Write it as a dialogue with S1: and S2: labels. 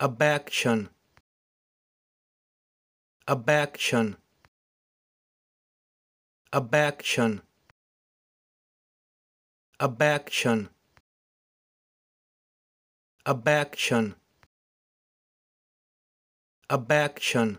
S1: abaction. Abaction. Abaction. Abaction. Abaction. Abaction.